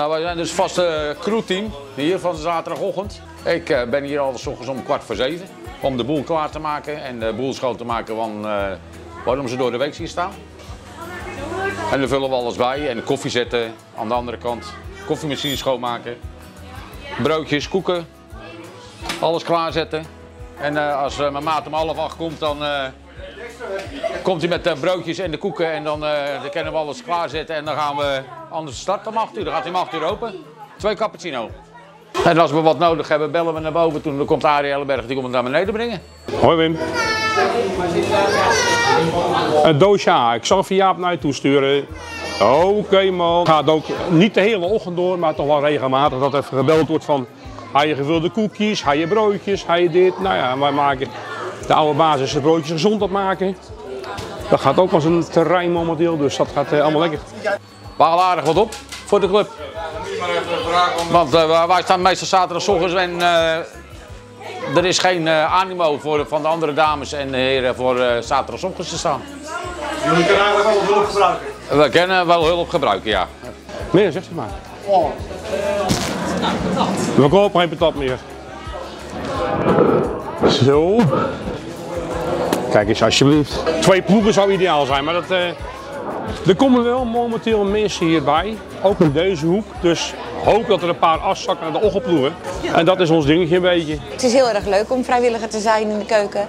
Nou, wij zijn dus vaste crewteam hier van zaterdagochtend. Ik eh, ben hier al s om kwart voor zeven om de boel klaar te maken en de boel schoon te maken van, eh, waarom ze door de week zien staan. En dan vullen we alles bij en koffie zetten aan de andere kant, koffiemachine schoonmaken, broodjes, koeken, alles klaarzetten. En eh, als eh, mijn maat om half acht komt, dan eh, komt hij met de broodjes en de koeken en dan, eh, dan kunnen we alles klaarzetten en dan gaan we anders starten om 8 uur. Dan gaat hij om 8 uur open. Twee cappuccino. En als we wat nodig hebben, bellen we naar boven toe. Dan komt Arie Ellenberg, die komt het naar beneden brengen. Hoi Wim. Een doosje A. Ik zal Jaap naar je toesturen. Oké man. Gaat ook niet de hele ochtend door, maar toch wel regelmatig dat even gebeld wordt van... Ga je gevulde koekjes, ga je broodjes, ga je dit. Nou ja, wij maken de oude basis de broodjes gezond op maken. Dat gaat ook als een terrein momenteel, dus dat gaat eh, allemaal lekker. We halen aardig wat op voor de club. Want eh, wij staan meestal zaterdagochtends en eh, er is geen animo voor, van de andere dames en heren voor uh, zaterdagochtends te staan. Jullie kunnen eigenlijk wel hulp gebruiken. We kunnen wel hulp gebruiken, ja. Meer, zeg ze maar. We kopen geen patat meer. Zo. Kijk eens alsjeblieft. Twee ploegen zou ideaal zijn, maar dat, eh, er komen wel momenteel mensen hierbij. Ook in deze hoek. Dus hoop dat er een paar afzakken naar de ochtendploegen. En dat is ons dingetje een beetje. Het is heel erg leuk om vrijwilliger te zijn in de keuken.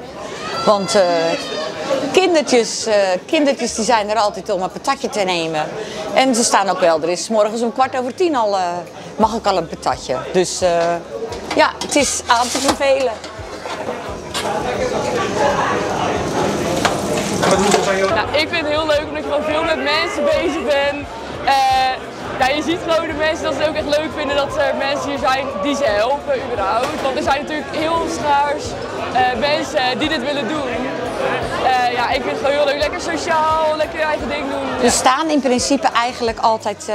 Want eh, kindertjes, eh, kindertjes die zijn er altijd om een patatje te nemen. En ze staan ook wel. Er is morgens om kwart over tien al, mag ik al een patatje. Dus eh, ja, het is aan te vervelen. Ik vind het heel leuk omdat je gewoon veel met mensen bezig bent. Eh, ja, je ziet gewoon de mensen dat ze het ook echt leuk vinden dat er mensen hier zijn die ze helpen überhaupt. Want er zijn natuurlijk heel schaars eh, mensen die dit willen doen. Eh, ja, ik vind het gewoon heel leuk. Lekker sociaal, lekker je eigen ding doen. We staan in principe eigenlijk altijd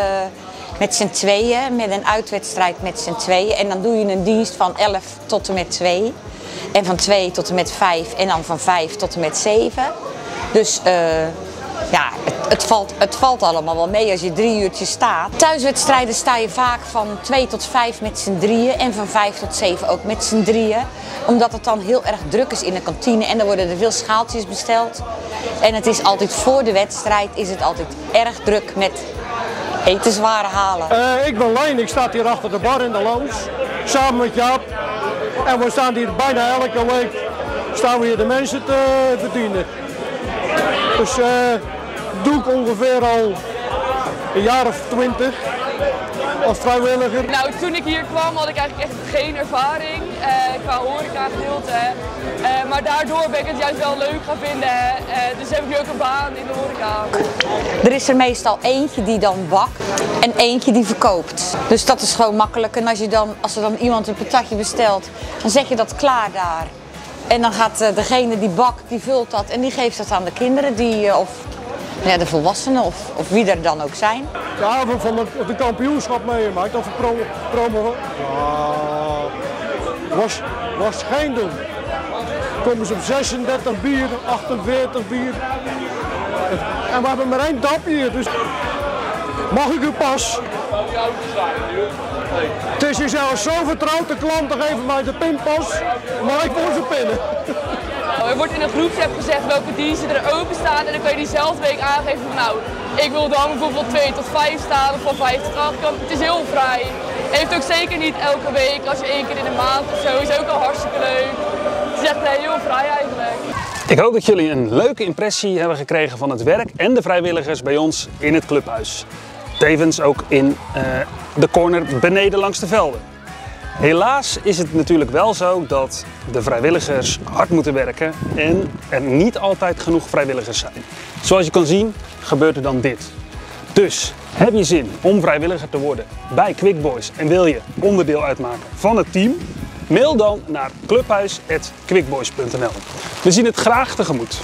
met z'n tweeën, met een uitwedstrijd met z'n tweeën. En dan doe je een dienst van 11 tot en met 2. En van 2 tot en met 5 en dan van 5 tot en met 7. Dus eh, ja, het, het, valt, het valt allemaal wel mee als je drie uurtjes staat. Thuiswedstrijden sta je vaak van 2 tot 5 met z'n drieën en van 5 tot 7 ook met z'n drieën. Omdat het dan heel erg druk is in de kantine en dan worden er veel schaaltjes besteld. En het is altijd voor de wedstrijd is het altijd erg druk met etenswaren halen. Eh, ik ben Lijn, ik sta hier achter de bar in de lounge. Samen met Jaap. En we staan hier bijna elke week staan we hier de mensen te verdienen. Dus eh doe ik ongeveer al een jaar of twintig als vrijwilliger. Nou, toen ik hier kwam had ik eigenlijk echt geen ervaring eh, qua horeca gedeelte. Eh, maar daardoor ben ik het juist wel leuk gaan vinden. Eh, dus heb ik nu ook een baan in de horeca. Er is er meestal eentje die dan bakt en eentje die verkoopt. Dus dat is gewoon makkelijk. En als, je dan, als er dan iemand een patatje bestelt, dan zet je dat klaar daar. En dan gaat eh, degene die bakt, die vult dat en die geeft dat aan de kinderen die, eh, of ja, de volwassenen of, of wie er dan ook zijn. De avond van de kampioenschap meegemaakt, dat we pro, promo... Ja, was, was geen doen. Komen ze op 36 bier, 48 bier. En we hebben maar één dapje dus... Mag ik uw pas? Het is hier zelfs zo vertrouwd, de klanten geven mij de pinpas, maar ik wil ze pinnen. Er wordt in een groepsapp gezegd welke diensten er open staan en dan kan je diezelfde week aangeven van nou, ik wil dan bijvoorbeeld 2 tot 5 staan of van 5 tot 8. Het is heel vrij. Heeft ook zeker niet elke week, als je één keer in de maand of zo, is ook al hartstikke leuk. Het is echt eh, heel vrij eigenlijk. Ik hoop dat jullie een leuke impressie hebben gekregen van het werk en de vrijwilligers bij ons in het clubhuis. Tevens ook in eh, de corner beneden langs de velden. Helaas is het natuurlijk wel zo dat de vrijwilligers hard moeten werken en er niet altijd genoeg vrijwilligers zijn. Zoals je kan zien gebeurt er dan dit. Dus heb je zin om vrijwilliger te worden bij Quick Boys en wil je onderdeel uitmaken van het team? Mail dan naar clubhuis.quickboys.nl. We zien het graag tegemoet.